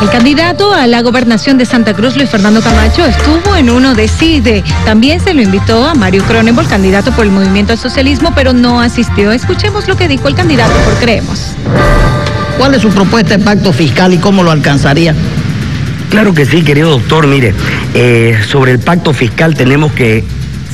El candidato a la gobernación de Santa Cruz, Luis Fernando Camacho, estuvo en uno Decide. También se lo invitó a Mario Cronenbol, candidato por el Movimiento al Socialismo, pero no asistió. Escuchemos lo que dijo el candidato por Creemos. ¿Cuál es su propuesta de pacto fiscal y cómo lo alcanzaría? Claro que sí, querido doctor. Mire, eh, sobre el pacto fiscal tenemos que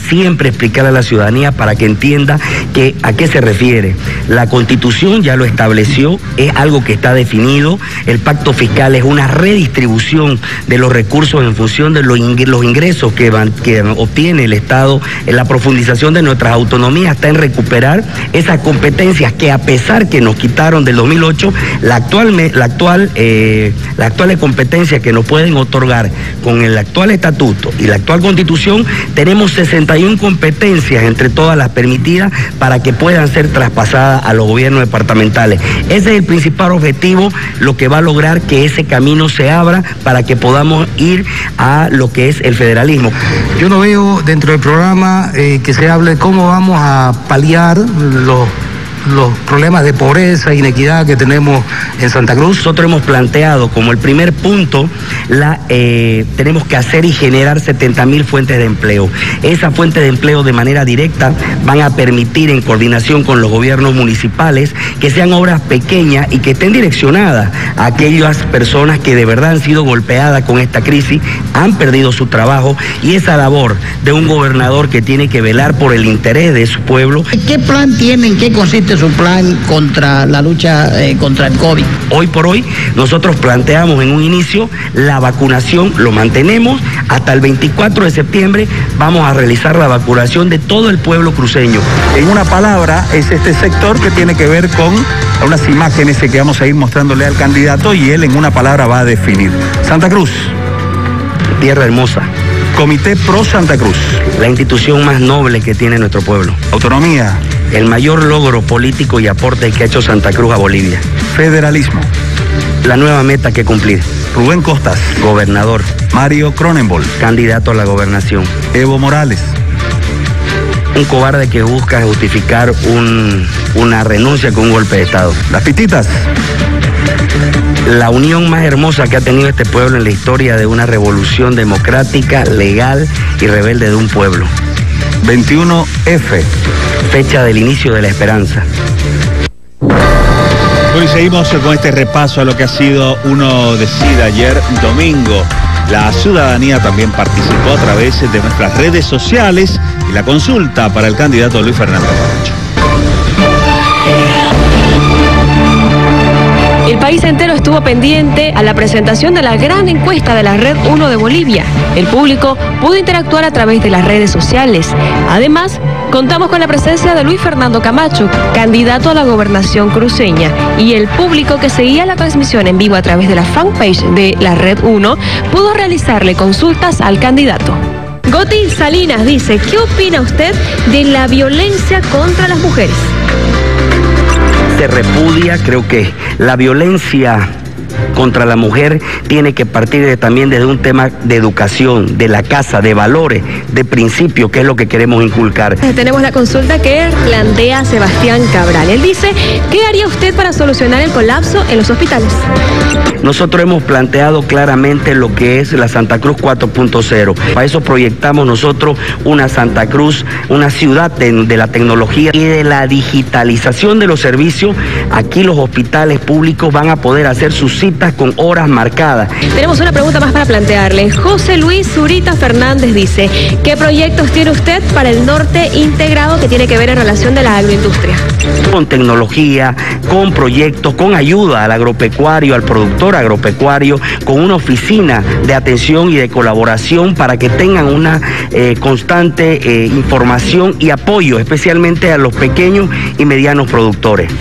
siempre explicar a la ciudadanía para que entienda que a qué se refiere. La constitución ya lo estableció, es algo que está definido, el pacto fiscal es una redistribución de los recursos en función de los ingresos que, van, que obtiene el Estado, la profundización de nuestras autonomías está en recuperar esas competencias que a pesar que nos quitaron del 2008, la actual, la actual, eh, las actuales competencias que nos pueden otorgar con el actual estatuto y la actual constitución, tenemos 60 61 competencias entre todas las permitidas para que puedan ser traspasadas a los gobiernos departamentales. Ese es el principal objetivo, lo que va a lograr que ese camino se abra para que podamos ir a lo que es el federalismo. Yo no veo dentro del programa eh, que se hable cómo vamos a paliar los los problemas de pobreza e inequidad que tenemos en Santa Cruz? Nosotros hemos planteado como el primer punto, la, eh, tenemos que hacer y generar 70 mil fuentes de empleo. Esas fuentes de empleo de manera directa van a permitir en coordinación con los gobiernos municipales que sean obras pequeñas y que estén direccionadas a aquellas personas que de verdad han sido golpeadas con esta crisis, han perdido su trabajo y esa labor de un gobernador que tiene que velar por el interés de su pueblo. ¿Qué plan tienen? ¿Qué consiste su plan contra la lucha eh, contra el COVID? Hoy por hoy nosotros planteamos en un inicio la vacunación, lo mantenemos, hasta el 24 de septiembre vamos a realizar la vacunación de todo el pueblo cruceño. En una palabra, es este sector que tiene que ver con unas imágenes que vamos a ir mostrándole al candidato y él en una palabra va a definir. Santa Cruz. Tierra hermosa. Comité Pro Santa Cruz. La institución más noble que tiene nuestro pueblo. Autonomía el mayor logro político y aporte que ha hecho Santa Cruz a Bolivia. Federalismo. La nueva meta que cumplir. Rubén Costas. Gobernador. Mario Cronenbol. Candidato a la gobernación. Evo Morales. Un cobarde que busca justificar una renuncia con un golpe de Estado. Las pititas. La unión más hermosa que ha tenido este pueblo en la historia de una revolución democrática, legal y rebelde de un pueblo. 21F. Fecha del inicio de la esperanza. Hoy seguimos con este repaso a lo que ha sido uno de SIDA ayer domingo. La ciudadanía también participó a través de nuestras redes sociales y la consulta para el candidato Luis Fernando Camacho. País entero estuvo pendiente a la presentación de la gran encuesta de la Red 1 de Bolivia. El público pudo interactuar a través de las redes sociales. Además, contamos con la presencia de Luis Fernando Camacho, candidato a la gobernación cruceña, y el público que seguía la transmisión en vivo a través de la fanpage de la Red 1 pudo realizarle consultas al candidato. Goti Salinas dice, ¿qué opina usted de la violencia contra las mujeres? Repudia, creo que la violencia contra la mujer tiene que partir también desde un tema de educación, de la casa, de valores, de principios, que es lo que queremos inculcar. Tenemos la consulta que plantea Sebastián Cabral. Él dice, ¿qué haría usted para solucionar el colapso en los hospitales? Nosotros hemos planteado claramente lo que es la Santa Cruz 4.0. Para eso proyectamos nosotros una Santa Cruz, una ciudad de, de la tecnología y de la digitalización de los servicios. Aquí los hospitales públicos van a poder hacer sus citas con horas marcadas. Tenemos una pregunta más para plantearle. José Luis Zurita Fernández dice, ¿qué proyectos tiene usted para el norte integrado que tiene que ver en relación de la agroindustria? Con tecnología, con proyectos, con ayuda al agropecuario, al productor agropecuario, con una oficina de atención y de colaboración para que tengan una eh, constante eh, información y apoyo, especialmente a los pequeños y medianos productores.